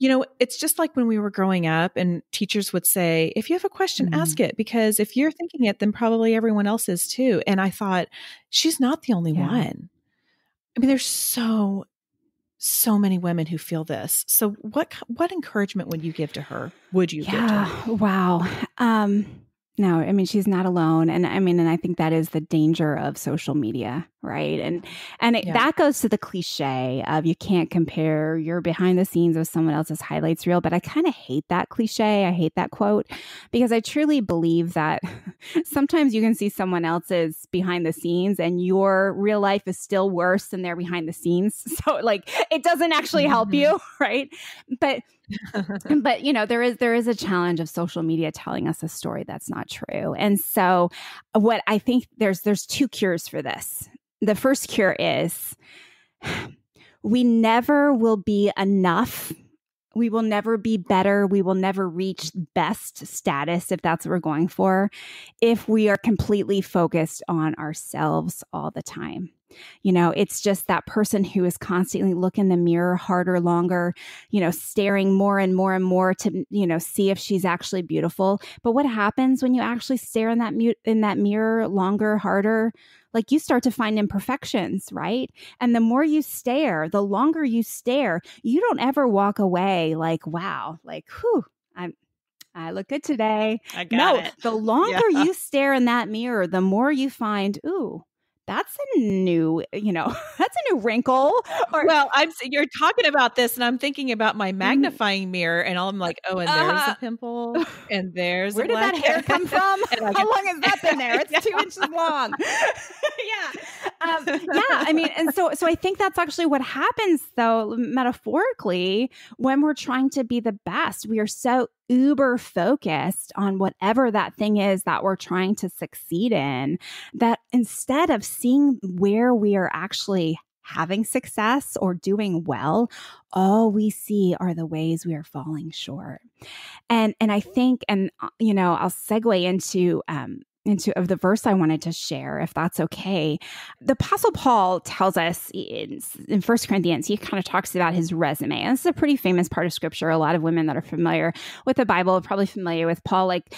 you know, it's just like when we were growing up and teachers would say, if you have a question, mm ask it, because if you're thinking it, then probably everyone else is too. And I thought, she's not the only yeah. one. I mean, there's so so many women who feel this. So what what encouragement would you give to her? Would you yeah, Wow. Um no, I mean she's not alone and I mean and I think that is the danger of social media, right? And and it, yeah. that goes to the cliche of you can't compare your behind the scenes with someone else's highlights reel, but I kind of hate that cliche. I hate that quote because I truly believe that sometimes you can see someone else's behind the scenes and your real life is still worse than their behind the scenes. So like it doesn't actually help mm-hmm. you, right? But but you know there is there is a challenge of social media telling us a story that's not true and so uh, what i think there's there's two cures for this the first cure is we never will be enough we will never be better. We will never reach best status if that's what we're going for if we are completely focused on ourselves all the time. You know, it's just that person who is constantly looking in the mirror harder, longer, you know, staring more and more and more to, you know, see if she's actually beautiful. But what happens when you actually stare in that mute in that mirror longer, harder? Like you start to find imperfections, right? And the more you stare, the longer you stare, you don't ever walk away like, wow, like, whew, I'm I look good today. no, it. the longer yeah. you stare in that mirror, the more you find, ooh, that's a new, you know, that's a new wrinkle. Or, well, I'm you're talking about this, and I'm thinking about my mm-hmm. magnifying mirror, and I'm like, oh, and there's uh, a pimple, and there's where did that hair come from? How long has that been there? It's yeah. two inches long. Yeah, um, yeah. I mean, and so so I think that's actually what happens, though, metaphorically, when we're trying to be the best. We are so uber focused on whatever that thing is that we're trying to succeed in that instead of seeing where we are actually having success or doing well all we see are the ways we are falling short and and i think and uh, you know i'll segue into um into of the verse I wanted to share, if that's okay. The Apostle Paul tells us in, in 1 Corinthians, he kind of talks about his resume. And this is a pretty famous part of scripture. A lot of women that are familiar with the Bible are probably familiar with Paul, like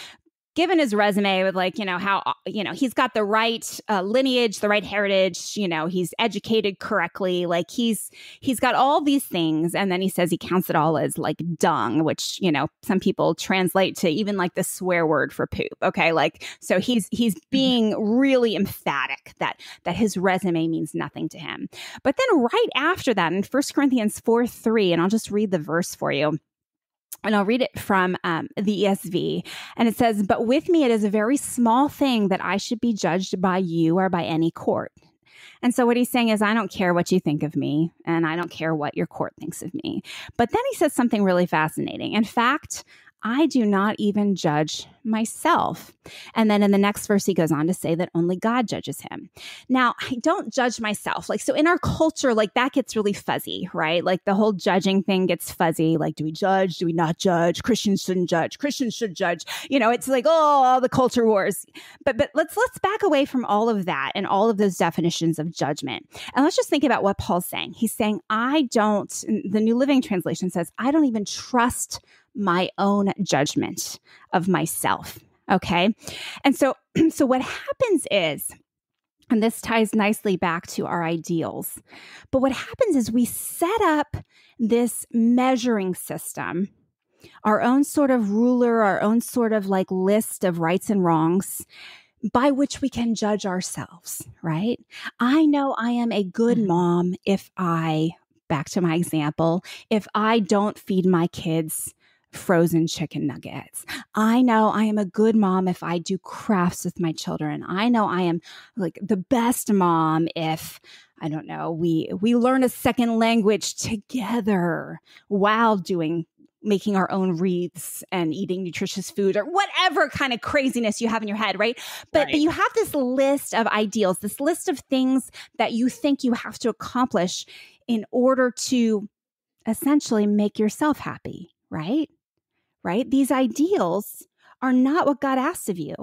given his resume with like you know how uh, you know he's got the right uh, lineage the right heritage you know he's educated correctly like he's he's got all these things. And then he says he counts it all as like dung which you know some people translate to even like the swear word for poop okay? Like so he's he's mm-hmm. being really emphatic that that his resume means nothing to him. But then right after that in First corinthians 4 3 and i'll just read the verse for you and I'll read it from um, the ESV. And it says, But with me, it is a very small thing that I should be judged by you or by any court. And so what he's saying is, I don't care what you think of me, and I don't care what your court thinks of me. But then he says something really fascinating. In fact, I do not even judge myself. And then in the next verse, he goes on to say that only God judges him. Now, I don't judge myself. Like, so in our culture, like that gets really fuzzy, right? Like the whole judging thing gets fuzzy. Like, do we judge? Do we not judge? Christians shouldn't judge. Christians should judge. You know, it's like, oh, all the culture wars. But, but let's, let's back away from all of that and all of those definitions of judgment. And let's just think about what Paul's saying. He's saying, I don't, the New Living Translation says, I don't even trust my own judgment of myself. Okay. And so, so what happens is, and this ties nicely back to our ideals. But what happens is we set up this measuring system, our own sort of ruler, our own sort of like list of rights and wrongs by which we can judge ourselves, right? I know I am a good mm-hmm. mom if I, back to my example, if I don't feed my kids frozen chicken nuggets. I know I am a good mom if I do crafts with my children. I know I am like the best mom if I don't know, we we learn a second language together while doing making our own wreaths and eating nutritious food or whatever kind of craziness you have in your head, right? But, right. but you have this list of ideals, this list of things that you think you have to accomplish in order to essentially make yourself happy, right? Right? These ideals are not what God asks of you,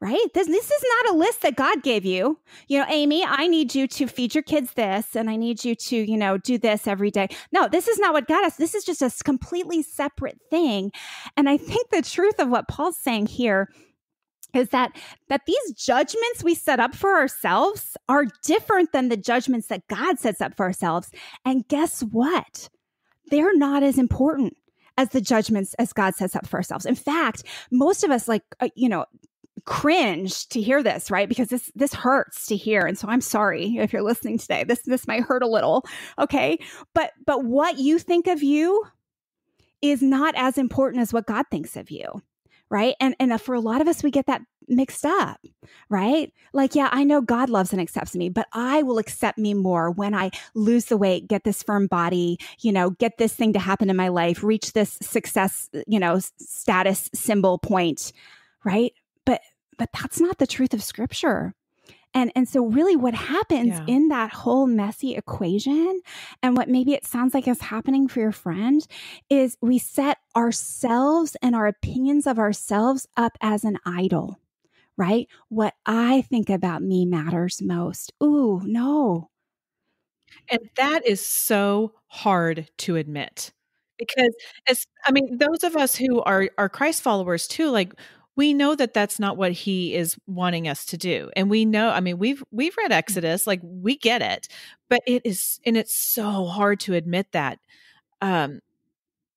right? This, this is not a list that God gave you. You know, Amy, I need you to feed your kids this and I need you to, you know, do this every day. No, this is not what God asks. This is just a completely separate thing. And I think the truth of what Paul's saying here is that that these judgments we set up for ourselves are different than the judgments that God sets up for ourselves. And guess what? They're not as important as the judgments as God sets up for ourselves. In fact, most of us like, uh, you know, cringe to hear this, right? Because this this hurts to hear. And so I'm sorry if you're listening today. This this might hurt a little, okay? But but what you think of you is not as important as what God thinks of you right? And and for a lot of us, we get that mixed up, right? Like, yeah, I know God loves and accepts me, but I will accept me more when I lose the weight, get this firm body, you know, get this thing to happen in my life, reach this success, you know, status symbol point, right? But but that's not the truth of scripture. And, and so really what happens yeah. in that whole messy equation and what maybe it sounds like is happening for your friend is we set ourselves and our opinions of ourselves up as an idol, right? What I think about me matters most. Ooh, no. And that is so hard to admit because as I mean those of us who are are Christ followers too like we know that that's not what he is wanting us to do and we know i mean we've we've read mm. exodus like we get it but it is and it's so hard to admit that um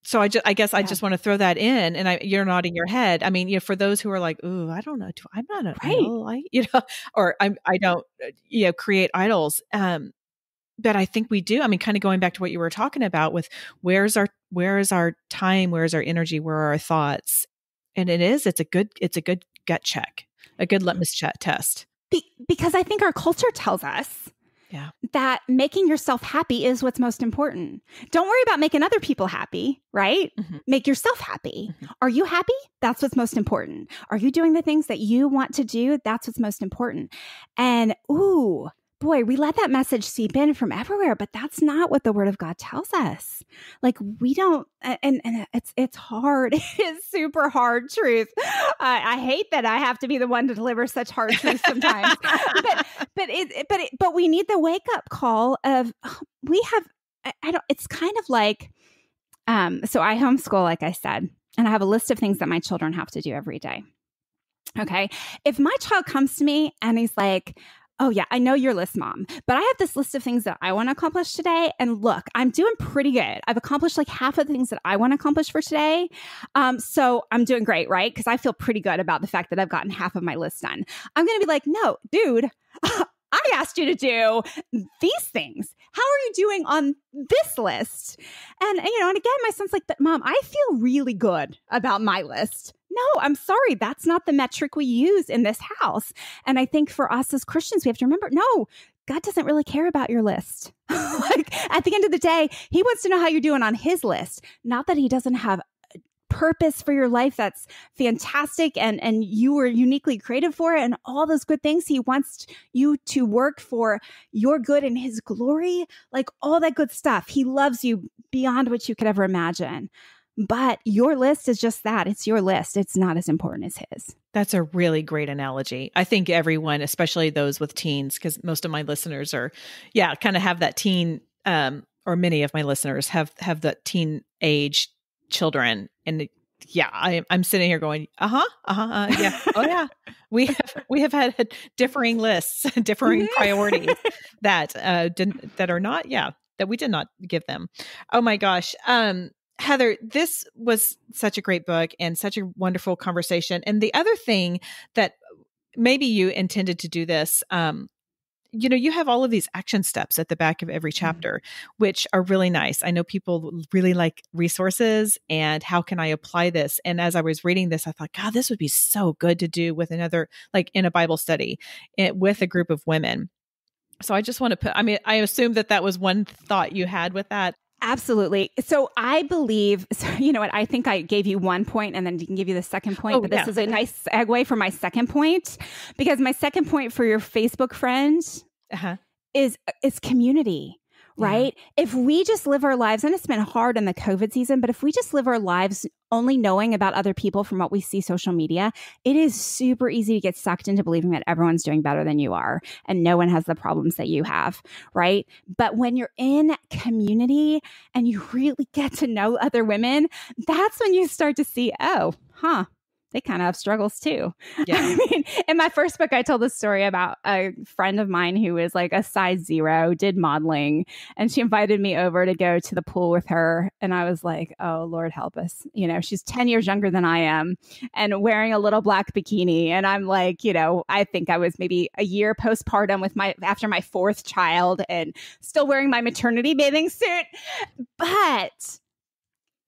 so I just, I guess yeah. I just want to throw that in, and I, you're nodding your head. I mean, you know, for those who are like, "Ooh, I don't know, do, I'm not a right. idol," I, you know, or I'm, I don't, uh, you know, create idols. Um, but I think we do. I mean, kind of going back to what you were talking about with where's our, where is our time, where's our energy, where are our thoughts, and it is it's a good it's a good gut check a good litmus test Be- because i think our culture tells us yeah. that making yourself happy is what's most important. Don't worry about making other people happy right? Mm-hmm. make yourself happy. Mm-hmm. are you happy? That's what's most important. Are you doing the things that you want to do? That's what's most important. And ooh boy, we let that message seep in from everywhere, but that's not what the word of God tells us. Like we don't, and, and it's, it's hard. It's super hard truth. I, I hate that I have to be the one to deliver such hard truth sometimes, but, but it, but it, but we need the wake up call of we have, I, I don't, it's kind of like, um, so I homeschool, like I said, and I have a list of things that my children have to do every day. Okay. If my child comes to me and he's like, Oh, yeah, I know your list, mom, but I have this list of things that I want to accomplish today. And look, I'm doing pretty good. I've accomplished like half of the things that I want to accomplish for today. Um, so I'm doing great, right? Because I feel pretty good about the fact that I've gotten half of my list done. I'm going to be like, no, dude, I asked you to do these things. How are you doing on this list? And, you know, and again, my son's like, but mom, I feel really good about my list. No, I'm sorry. That's not the metric we use in this house. And I think for us as Christians, we have to remember no, God doesn't really care about your list. like at the end of the day, he wants to know how you're doing on his list, not that he doesn't have purpose for your life that's fantastic and and you were uniquely created for it and all those good things he wants you to work for your good and his glory like all that good stuff he loves you beyond what you could ever imagine but your list is just that it's your list it's not as important as his that's a really great analogy. I think everyone, especially those with teens, because most of my listeners are, yeah, kind of have that teen, um, or many of my listeners have have the teen age children, and yeah, I, I'm sitting here going, uh-huh, uh-huh, uh, yeah, oh yeah. We have we have had differing lists, differing priorities that uh didn't that are not, yeah, that we did not give them. Oh my gosh. Um Heather, this was such a great book and such a wonderful conversation. And the other thing that maybe you intended to do this, um, you know, you have all of these action steps at the back of every mm-hmm. chapter, which are really nice. I know people really like resources and how can I apply this? And as I was reading this, I thought, God, this would be so good to do with another, like in a Bible study it, eh, with a group of women. So I just want to put, I mean, I assume that that was one thought you had with that. Absolutely. So I believe, so you know what? I think I gave you one point and then you can give you the second point, oh, but this yeah. is a nice segue for my second point because my second point for your Facebook friends uh-huh. is is community right? Yeah. If we just live our lives, and it's been hard in the COVID season, but if we just live our lives only knowing about other people from what we see social media, it is super easy to get sucked into believing that everyone's doing better than you are and no one has the problems that you have, right? But when you're in community and you really get to know other women, that's when you start to see, oh, huh, they kind of have struggles too. Yeah. I mean, in my first book, I told the story about a friend of mine who was like a size zero, did modeling, and she invited me over to go to the pool with her. And I was like, oh, Lord help us. You know, she's 10 years younger than I am and wearing a little black bikini. And I'm like, you know, I think I was maybe a year postpartum with my, after my fourth child and still wearing my maternity bathing suit. But,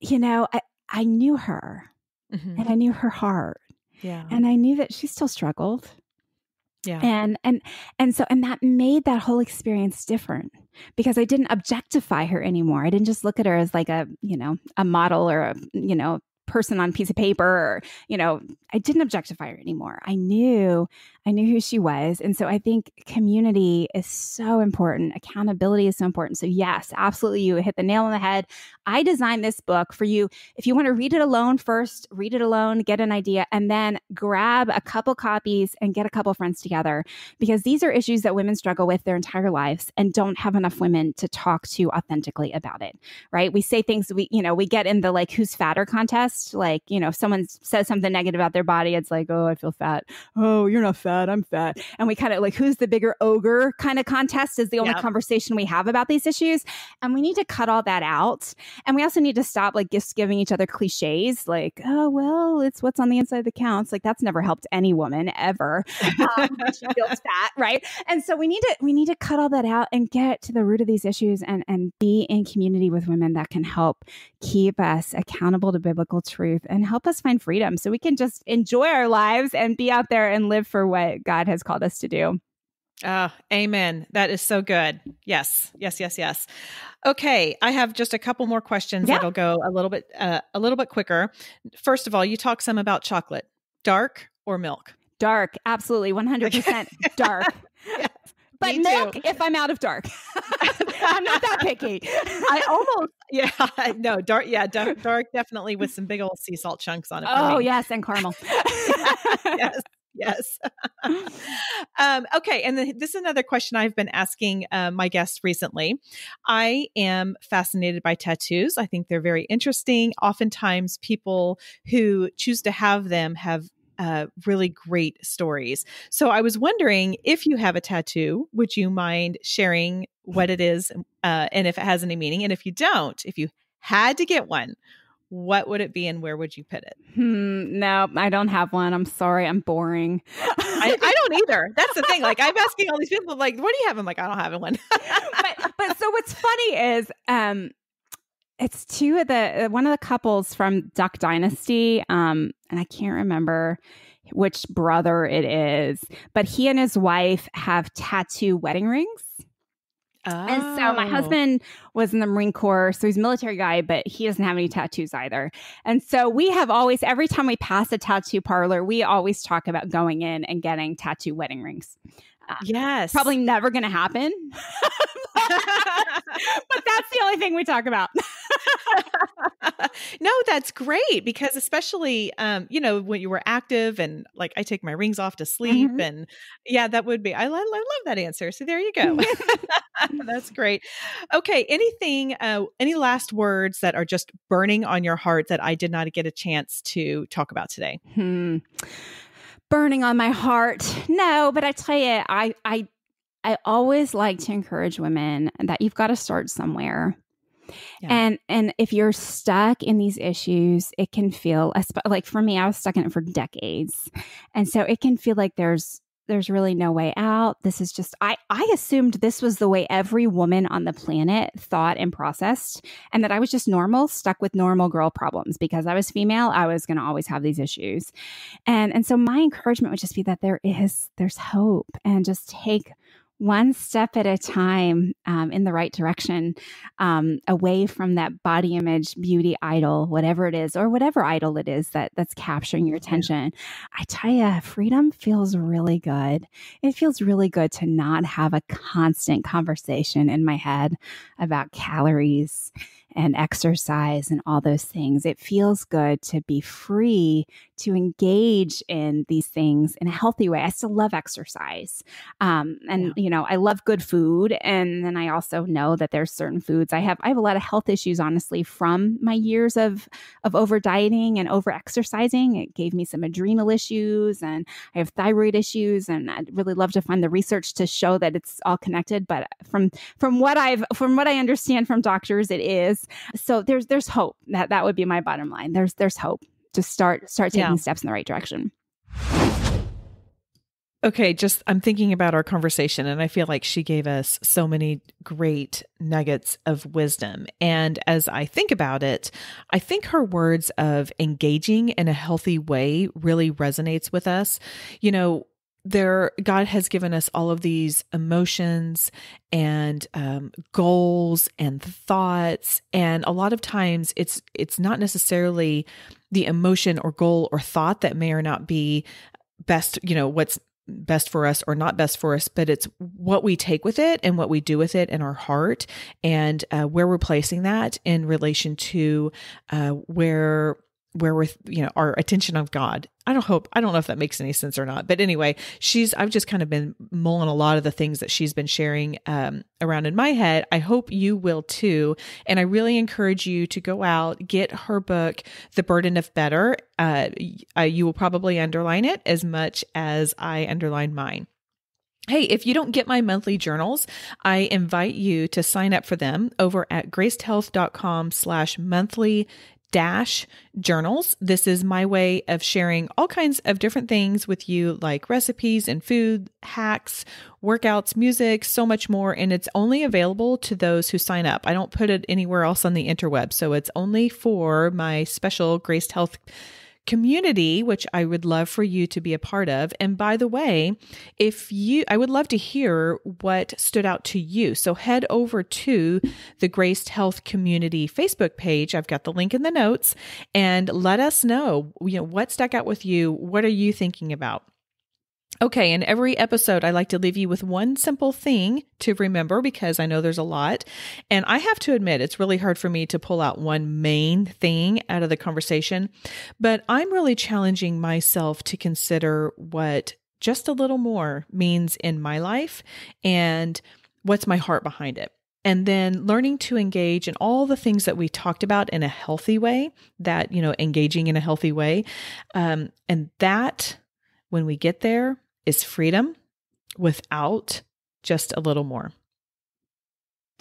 you know, I, I knew her mm-hmm. and I knew her heart. Yeah. And I knew that she still struggled. Yeah. And and and so and that made that whole experience different because I didn't objectify her anymore. I didn't just look at her as like a, you know, a model or a, you know, person on piece of paper or, you know, I didn't objectify her anymore. I knew I knew who she was. And so I think community is so important. Accountability is so important. So, yes, absolutely. You hit the nail on the head. I designed this book for you. If you want to read it alone first, read it alone, get an idea, and then grab a couple copies and get a couple friends together because these are issues that women struggle with their entire lives and don't have enough women to talk to authentically about it, right? We say things we, you know, we get in the like who's fatter contest. Like, you know, if someone says something negative about their body, it's like, oh, I feel fat. Oh, you're not fat fat. I'm fat. And we kind of like, who's the bigger ogre kind of contest is the only yep. conversation we have about these issues. And we need to cut all that out. And we also need to stop like just giving each other cliches like, oh, well, it's what's on the inside that counts. Like that's never helped any woman ever. Um, she feels fat, right? And so we need to, we need to cut all that out and get to the root of these issues and, and be in community with women that can help keep us accountable to biblical truth and help us find freedom so we can just enjoy our lives and be out there and live for what what God has called us to do. Oh, amen. That is so good. Yes, yes, yes, yes. Okay, I have just a couple more questions yeah. that'll go a little bit uh, a little bit quicker. First of all, you talk some about chocolate, dark or milk? Dark, absolutely, one hundred percent dark. But milk if I'm out of dark. I'm not that picky. I almost yeah, no, dark yeah, dark, dark definitely with some big old sea salt chunks on it. Oh, yes, and caramel. yes yes. um, okay. And then this is another question I've been asking uh, my guests recently. I am fascinated by tattoos. I think they're very interesting. Oftentimes, people who choose to have them have uh, really great stories. So I was wondering if you have a tattoo, would you mind sharing what it is uh, and if it has any meaning? And if you don't, if you had to get one, what would it be and where would you put it? Hmm, no, I don't have one. I'm sorry. I'm boring. I, I, don't either. That's the thing. Like I'm asking all these people, like, what do you have? I'm like, I don't have one. but, but so what's funny is, um, it's two of the, uh, one of the couples from Duck Dynasty. Um, and I can't remember which brother it is, but he and his wife have tattoo wedding rings. Oh. And so my oh. husband was in the Marine Corps, so he's a military guy, but he doesn't have any tattoos either. And so we have always, every time we pass a tattoo parlor, we always talk about going in and getting tattoo wedding rings. Uh, yes. Probably never going to happen. but that's the only thing we talk about. no, that's great because especially um, you know, when you were active and like I take my rings off to sleep mm-hmm. and yeah, that would be I, I love that answer. So there you go. that's great. Okay, anything uh any last words that are just burning on your heart that I did not get a chance to talk about today? Hmm burning on my heart. No, but I tell you, I I I always like to encourage women that you've got to start somewhere. Yeah. And and if you're stuck in these issues, it can feel like for me, I was stuck in it for decades, and so it can feel like there's there's really no way out. This is just I I assumed this was the way every woman on the planet thought and processed and that I was just normal, stuck with normal girl problems because I was female, I was going to always have these issues. And and so my encouragement would just be that there is there's hope and just take one step at a time um, in the right direction, um, away from that body image beauty idol, whatever it is, or whatever idol it is that that's capturing your attention. I tell you, freedom feels really good. It feels really good to not have a constant conversation in my head about calories and exercise and all those things. It feels good to be free to engage in these things in a healthy way. I still love exercise. Um, and, yeah. you know, I love good food. And then I also know that there's certain foods I have, I have a lot of health issues, honestly, from my years of, of over dieting and over exercising. It gave me some adrenal issues and I have thyroid issues. And I'd really love to find the research to show that it's all connected. But from, from what I've, from what I understand from doctors, it is. So there's, there's hope that that would be my bottom line. There's, there's hope to start start taking yeah. steps in the right direction. Okay, just I'm thinking about our conversation and I feel like she gave us so many great nuggets of wisdom. And as I think about it, I think her words of engaging in a healthy way really resonates with us. You know, there god has given us all of these emotions and um, goals and thoughts. And a lot of times it's it's not necessarily the emotion or goal or thought that may or not be best you know what's best for us or not best for us, but it's what we take with it and what we do with it in our heart and uh, where we're placing that in relation to uh, where where we're you know our attention of god. I don't hope i don't know if that makes any sense or not but anyway she's i've just kind of been mulling a lot of the things that she's been sharing um, around in my head. I hope you will too. And i really encourage you to go out get her book the burden of better. Uh, uh, you will probably underline it as much as i underline mine. Hey, if you don't get my monthly journals, I invite you to sign up for them over at gracedhealth.com slash monthly dash journals. This is my way of sharing all kinds of different things with you, like recipes and food hacks, workouts, music, so much more. And it's only available to those who sign up. I don't put it anywhere else on the interweb. So it's only for my special Graced Health community, which I would love for you to be a part of. And by the way, if you, I would love to hear what stood out to you. So head over to the Graced Health Community Facebook page. I've got the link in the notes and let us know, you know, what stuck out with you. What are you thinking about? Okay, in every episode, I like to leave you with one simple thing to remember because I know there's a lot. And I have to admit, it's really hard for me to pull out one main thing out of the conversation, but I'm really challenging myself to consider what just a little more means in my life and what's my heart behind it. And then learning to engage in all the things that we talked about in a healthy way, that, you know, engaging in a healthy way. Um, and that, when we get there, is freedom without just a little more.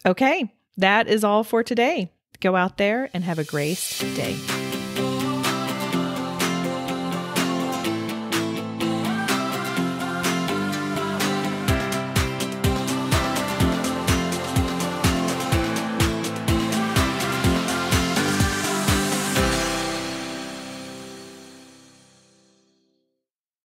Okay, that is all for today. Go out there and have a great day.